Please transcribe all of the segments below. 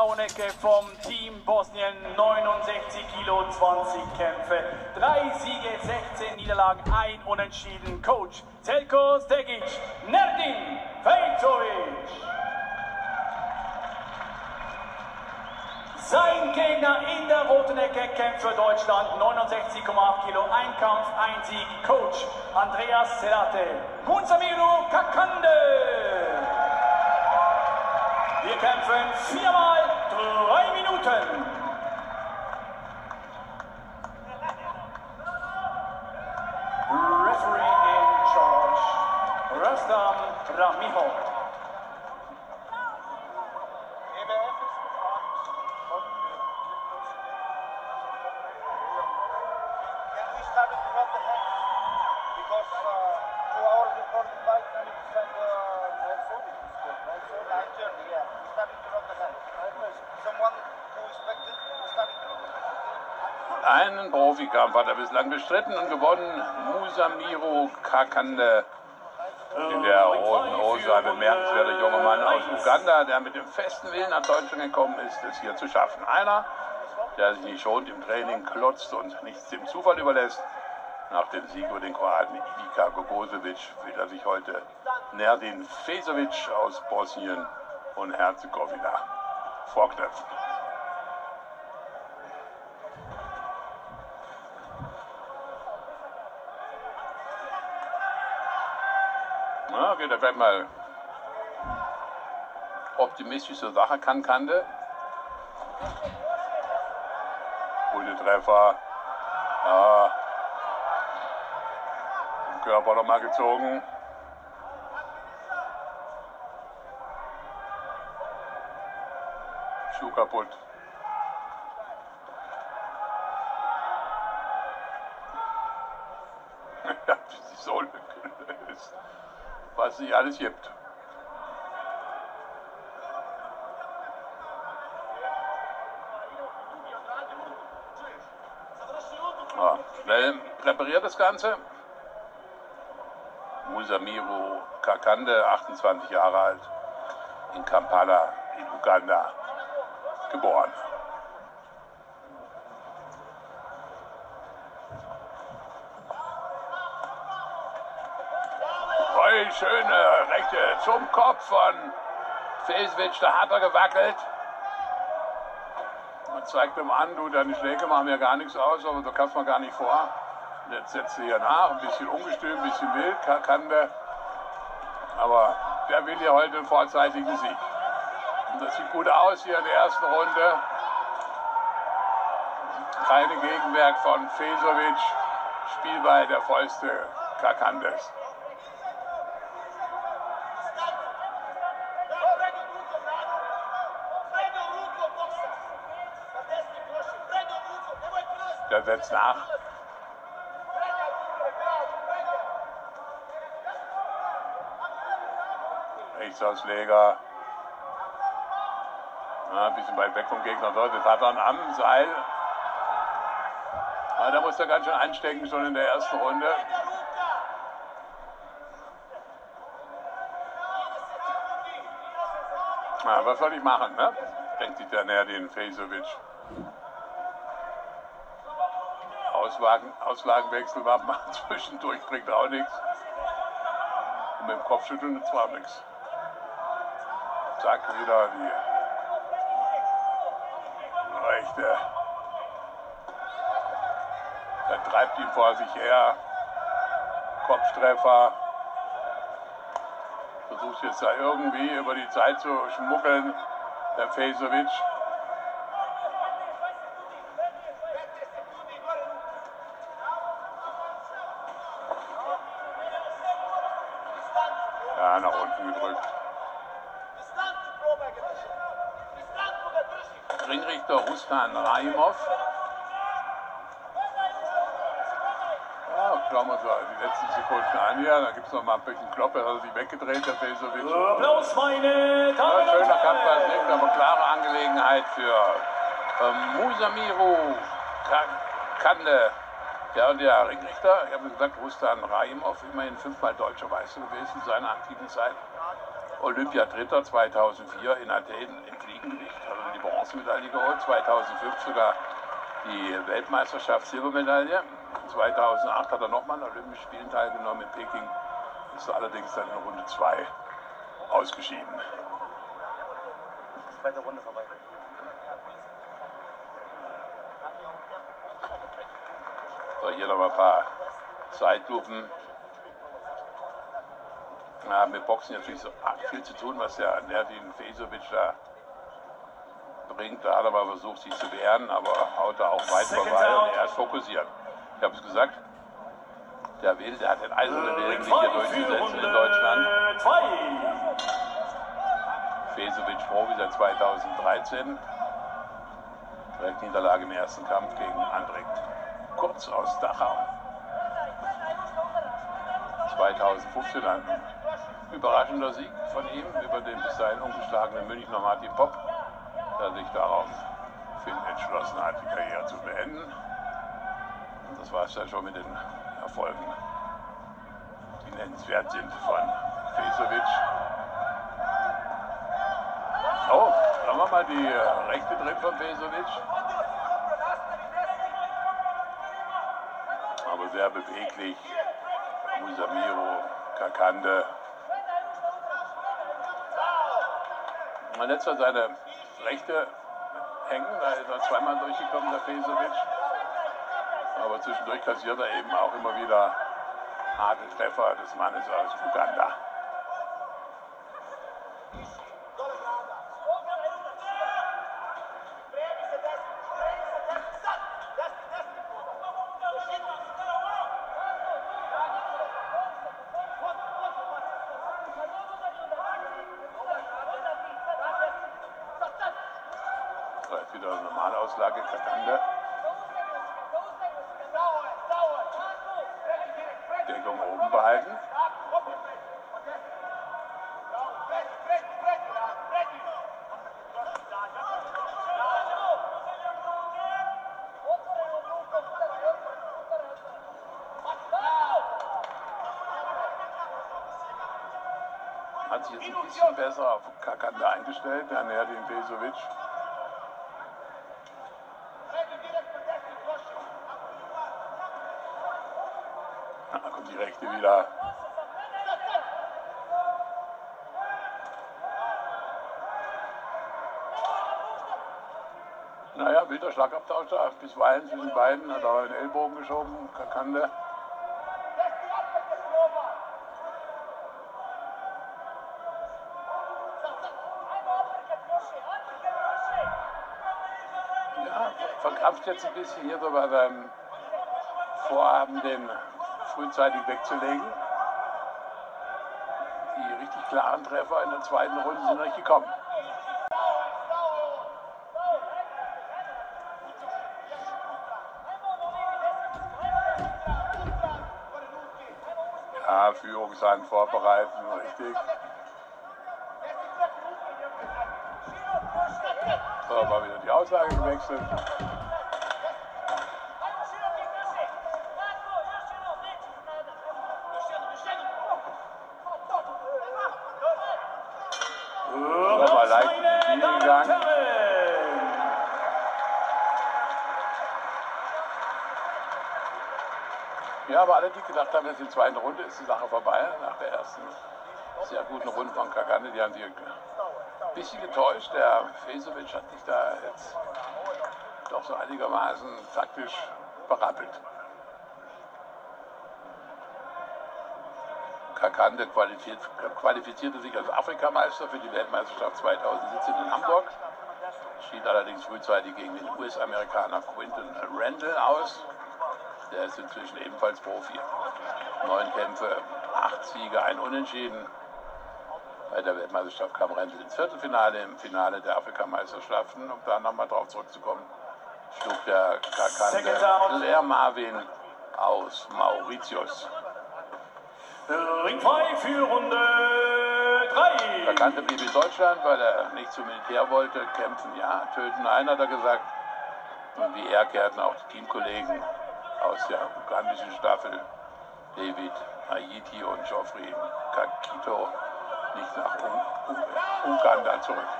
Launecke vom Team Bosnien 69 Kilo 20 Kämpfe. Drei Siege, 16 Niederlagen, ein Unentschieden. Coach Zelko Stegic, Nerdin Fejcovic. Sein Gegner in der roten Ecke kämpft für Deutschland 69,8 Kilo, ein Kampf, ein Sieg. Coach Andreas Serate, Munzamiru Kakande. Wir kämpfen viermal Michael Ray Minuten. Einen Profikampf hat er bislang bestritten und gewonnen. Musamiro Kakande in der roten Hose, ein bemerkenswerter junger Mann aus Uganda, der mit dem festen Willen nach Deutschland gekommen ist, es hier zu schaffen. Einer, der sich nicht schont im Training, klotzt und nichts dem Zufall überlässt. Nach dem Sieg über den Kroaten Ivica Gogosevic will er sich heute Nerdin Fesovic aus Bosnien und Herzegowina vorknöpfen. Ja, geht er gleich mal optimistisch zur Sache kann, kannte. Gute Treffer. Ja. Den Körper nochmal gezogen. Schuh kaputt. Sich alles gibt. Ja, schnell präpariert das Ganze. Musamiru Kakande, 28 Jahre alt, in Kampala in Uganda geboren. Schöne rechte zum Kopf von Feswitsch, da hat er gewackelt. Und zeigt ihm an, du, deine Schläge machen mir gar nichts aus, aber du kannst mir gar nicht vor. Und jetzt setzt er hier nach, ein bisschen ungestüm, ein bisschen wild, kann, kann der. Aber der will ja heute einen vorzeitigen Sieg. Und das sieht gut aus hier in der ersten Runde. Keine Gegenwerk von Fesovic. Spielball der vollste Kakandes. Setzt nach. Rechtsausleger. Ja, ein bisschen weit weg vom Gegner dort. Das hat am Seil. Aber da muss er ganz schön anstecken, schon in der ersten Runde. Ja, was soll ich machen, ne? Denkt sich der Nerdin Fesovic. Auslagen, Auslagenwechsel war mal zwischendurch, bringt auch nichts. Und mit dem Kopfschütteln nützt auch nichts. Zack, wieder die rechte. Er treibt ihn vor sich her. Kopftreffer. Versucht jetzt da irgendwie über die Zeit zu schmuggeln, der Fesovic. Ja, nach unten gedrückt. Rustan Raimov. Ja, schauen wir uns mal die letzten Sekunden an hier. Da gibt es noch mal ein bisschen Klopp, er hat sich weggedreht, der Fesovic. Applaus, meine Ja, Damen und schöner Kampf als nicht, aber klare Angelegenheit für ähm, Musamiru Ka- Kande. Ja, und der Ringrichter, ich habe gesagt, Rustan Raimov, immerhin fünfmal deutscher Meister gewesen in seiner aktiven Zeit. Olympia Dritter 2004 in Athen im Fliegengewicht, hat er die Bronze Bronzemedaille geholt, 2005 sogar die Weltmeisterschaft Silbermedaille. 2008 hat er nochmal an Olympischen Spielen teilgenommen in Peking, ist allerdings dann in Runde 2 ausgeschieden. Zweite Runde vorbei. So, hier noch ein paar Zeitlupen. Ja, mit Boxen natürlich so viel zu tun, was der Nerdin Fesovic da bringt. Da hat er mal versucht, sich zu wehren, aber haut da auch weit vorbei und er ist fokussiert. Ich habe es gesagt, der will, der hat den eisernen Willen, sich hier durchzusetzen in Deutschland. Fesovic Profi seit 2013. Direkt Niederlage im ersten Kampf gegen André Kurz aus Dachau. 2015 ein überraschender Sieg von ihm über den bis dahin ungeschlagenen Münchner Martin Popp, der sich darauf entschlossen hat, die Karriere zu beenden. Und das war es dann schon mit den Erfolgen, die nennenswert sind von Fesovic. Oh, haben wir mal die rechte drin von Fesovic. Aber sehr beweglich. Musamiro, Kakande. Lässt zwar seine rechte hängen, da ist er zweimal durchgekommen, der Fesovic. Aber zwischendurch kassiert er eben auch immer wieder harte Treffer des Mannes aus Uganda. So, jetzt wieder eine normale Auslage, Kakande. Deckung oben behalten. Hat sich jetzt ein bisschen besser auf Kakande eingestellt, der Nerdin Pesovic. Da kommt die rechte wieder. Naja, wilder Schlagabtausch da. Bisweilen zwischen beiden hat er den Ellbogen geschoben, Kakande. Verkrampft jetzt ein bisschen hier so bei seinem Vorhaben, den frühzeitig wegzulegen. Die richtig klaren Treffer in der zweiten Runde sind nicht gekommen. Ja, Führungshand vorbereiten, richtig. So, war wieder die Auslage gewechselt. Ja, aber alle, die gedacht haben, jetzt in der zweiten Runde ist die Sache vorbei, nach der ersten sehr guten Runde von Kagane, die haben ein bisschen getäuscht. Der Fesovic hat sich da jetzt doch so einigermaßen taktisch berappelt. Kakande qualifizierte sich als Afrikameister für die Weltmeisterschaft 2017 in Hamburg. Schied allerdings frühzeitig gegen den US-Amerikaner Quinton Randall aus. Der ist inzwischen ebenfalls Profi. Neun Kämpfe, acht Siege, ein Unentschieden. Bei der Weltmeisterschaft kam Randall ins Viertelfinale, im Finale der Afrikameisterschaften. Um da nochmal drauf zurückzukommen, schlug der Kakande Blair Marvin aus Mauritius. Ring frei für Runde 3. Kakande blieb in Deutschland, weil er nicht zum Militär wollte. Kämpfen ja, töten ein, hat er gesagt. Und wie er kehrten auch die Teamkollegen aus der ugandischen Staffel, David Haiti und Geoffrey Kakito, nach Uganda zurück.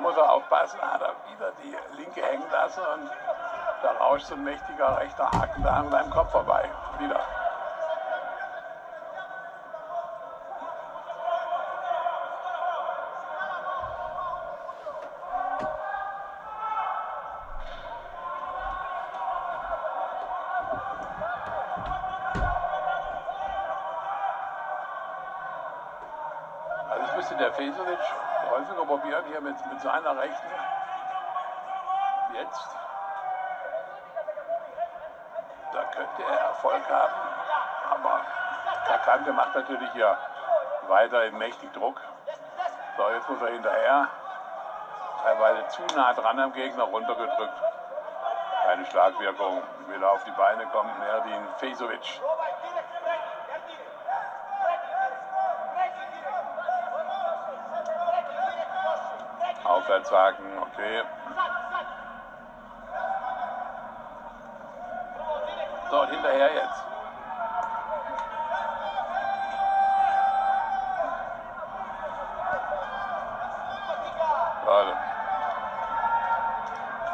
Da muss er aufpassen, hat er wieder die linke hängen lassen und da rauscht so ein mächtiger rechter Haken da an seinem Kopf vorbei. Wieder. Mit, seiner Rechten. Jetzt. Da könnte er Erfolg haben. Aber der Kante macht natürlich hier weiter mächtig Druck. So, jetzt muss er hinterher. Teilweise zu nah dran am Gegner runtergedrückt. Keine Schlagwirkung. Will er auf die Beine kommen. Nerdin Fesovic. Aufwärtshaken, okay. So, hinterher jetzt.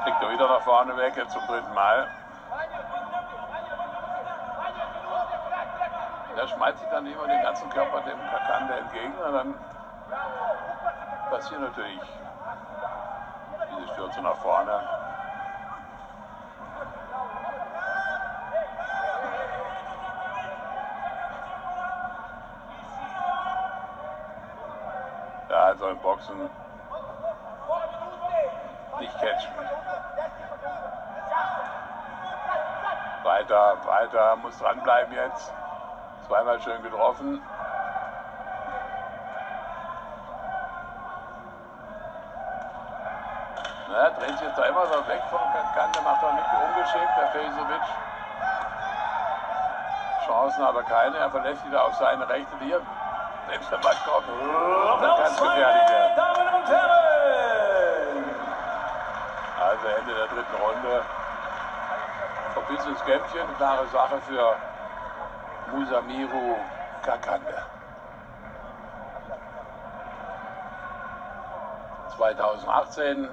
Kriegt er wieder nach vorne weg, jetzt zum dritten Mal. Der schmeißt sich dann immer den ganzen Körper dem Kakande entgegen und dann passiert natürlich diese Stürze nach vorne. Also im Boxen nicht catchen. Weiter, weiter, muss dranbleiben jetzt. Zweimal schön getroffen. Dreht sich jetzt einmal so weg vom Kante, macht auch nicht ungeschickt, der Fesovic. Chancen hat er keine, er verlässt wieder auf seine Rechte hier. Selbst der Mattkopf. Das kann gefährlich werden. Damen und Herren! Also Ende der dritten Runde. Verbissenes Kämpfchen, klare Sache für Musamiru Kakande. 2018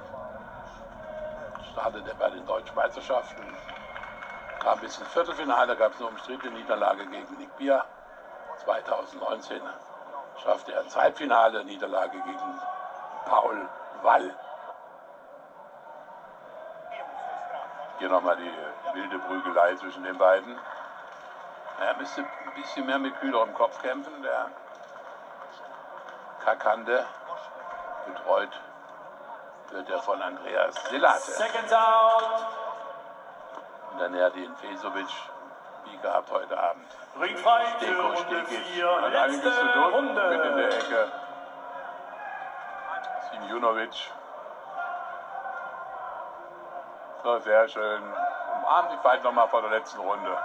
startete er bei den deutschen Meisterschaften, kam bis ins Viertelfinale, gab es eine umstrittene Niederlage gegen Nick Bier. 2019 schaffte er ins Halbfinale, Niederlage gegen Paul Wall. Hier nochmal die wilde Prügelei zwischen den beiden. Er müsste ein bisschen mehr mit kühlerem Kopf kämpfen. Der Kakande betreut wird er von Andreas Silate. Seconds out. Und dann er den Fesovic, wie gehabt heute Abend. Ringfrei für Deko Runde Stegic 4. hat einiges zu Letzte tun. Mit in der Runde. Ecke. Simjunovic. So, sehr schön. Umarmt die Fight nochmal vor der letzten Runde.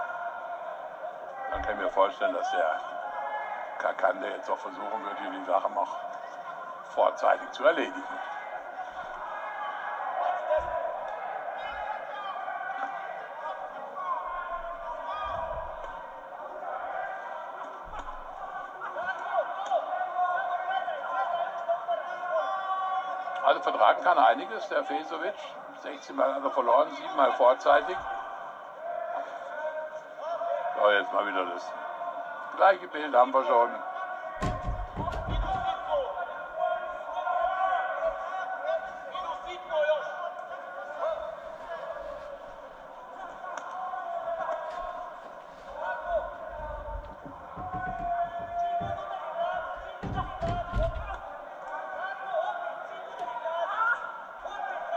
Dann kann ich mir vorstellen, dass der Kakande jetzt auch versuchen wird, hier die Sache noch vorzeitig zu erledigen. Also vertragen kann einiges, der Fesovic. 16 Mal hat er verloren, 7 Mal vorzeitig. So, jetzt mal wieder das gleiche Bild haben wir schon.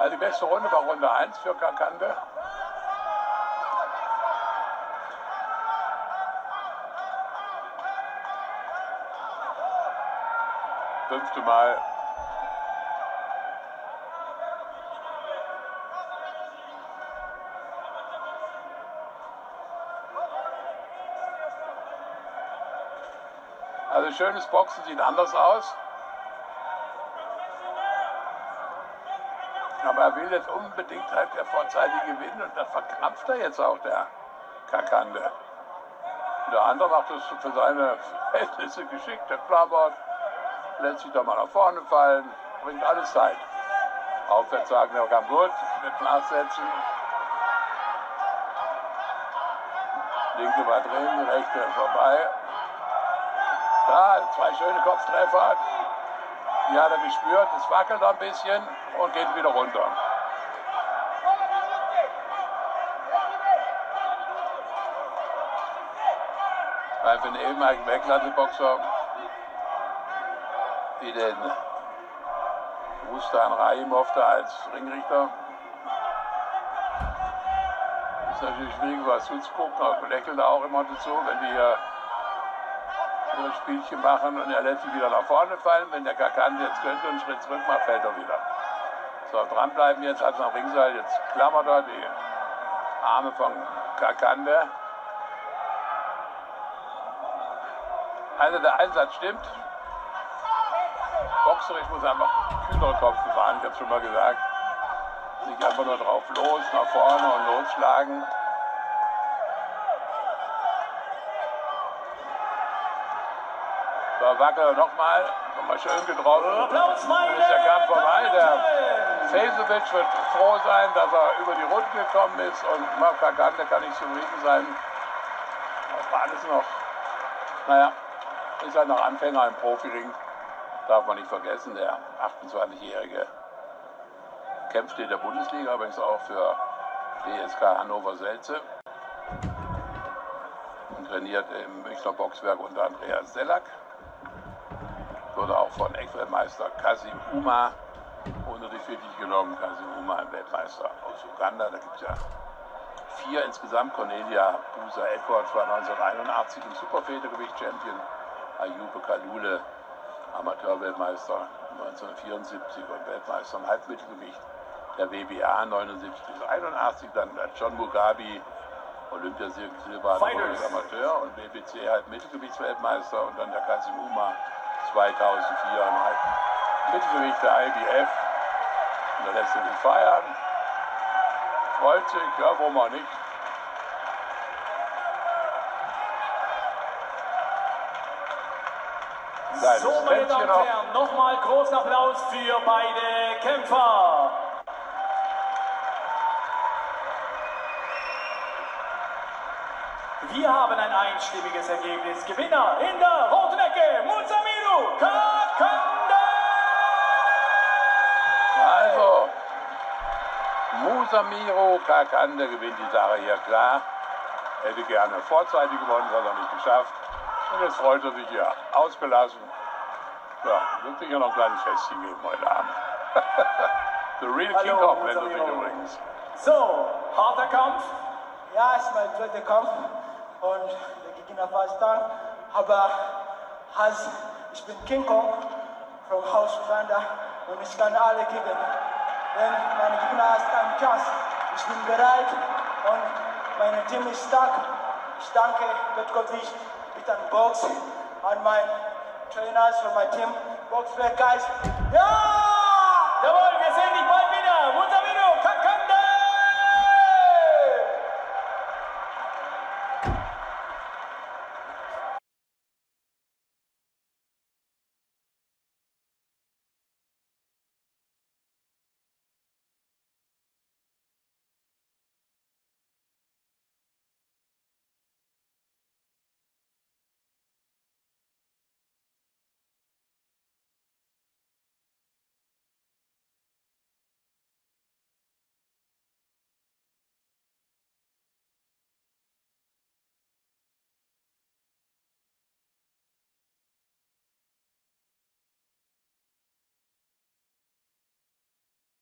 Also die beste Runde war Runde 1 für Kakande. Fünfte Mal. Also schönes Boxen sieht anders aus. Aber er will jetzt unbedingt halt der vorzeitige gewinnen und dann verkrampft er jetzt auch der Kakande. Der andere macht das für seine Verhältnisse geschickt, der klappert, lässt sich da mal nach vorne fallen, bringt alles Zeit. Aufwärtshaken, der kam gut mit Nachsetzen. Linke war drin, rechte vorbei. Da, zwei schöne Kopftreffer. Die hat er gespürt, es wackelt ein bisschen und geht wieder runter. Weil für einen ehemaligen Weltklasse-Boxer wie den Rustan Rahimov da als Ringrichter ist natürlich schwierig, was zuzugucken, aber lächelt auch immer dazu, wenn die hier ihre Spielchen machen und er lässt sich wieder nach vorne fallen. Wenn der Kakan jetzt könnte und Schritt zurück macht, fällt er wieder. So, dranbleiben jetzt als am Ringseil. Jetzt klammert er die Arme von Kakande. Also der Einsatz stimmt. Boxerisch muss einfach kühlere Kopf bewahren, ich habe schon mal gesagt. Nicht einfach nur drauf los, nach vorne und losschlagen. So, Wacker nochmal, nochmal schön getroffen. Applaus, meine ist der Kampf vorbei. Der. Fesovic wird froh sein, dass er über die Runden gekommen ist und Mark Kagande kann nicht zufrieden sein. Das war alles noch, naja, ist halt noch Anfänger im Profiring. Darf man nicht vergessen, der 28-Jährige kämpft in der Bundesliga, übrigens auch für BSK Hannover Selze und trainiert im Münchner Boxwerk unter Andreas Sellack. Wurde auch von Ex-Weltmeister Kasim Uma unter die Fittiche genommen. Kasim Uma, ein Weltmeister aus Uganda. Da gibt es ja vier insgesamt. Cornelia Busa Edwards war 1981 im Superfedergewicht-Champion. Ayube Kalule, Amateurweltmeister 1974 und Weltmeister im Halbmittelgewicht der WBA 79 bis 81. Dann John Mugabe, Olympiasilber. Amateur und WBC Halbmittelgewichtsweltmeister und dann der Kasim Uma 2004 im Halbmittelgewicht der IBF. Und da lässt er sich feiern. Freut sich, ja, warum auch nicht. Kleines So, meine Damen und. Herren, nochmal großen Applaus für beide Kämpfer. Wir haben ein einstimmiges Ergebnis. Gewinner in der roten Ecke, Kakande. Also, Musamiro Kakande gewinnt die Sache hier klar. Hätte gerne vorzeitig gewonnen, das hat er nicht geschafft. Und jetzt freut er sich hier ausgelassen. Ja, wird sicher noch ein kleines Festchen geben heute Abend. The Real King Kong nennt er sich übrigens. So, harter Kampf. Ja, es ist mein zweiter Kampf und der Gegner war stark, aber als ich bin King Kong vom Haus Uganda und ich kann alle geben. Wenn mein Gegner hat keine Chance, ich bin bereit und mein Team ist stark. Ich danke Petkovic, Bitan Box, an meinen Trainers von meinem Team, Boxwerk Guys. Ja!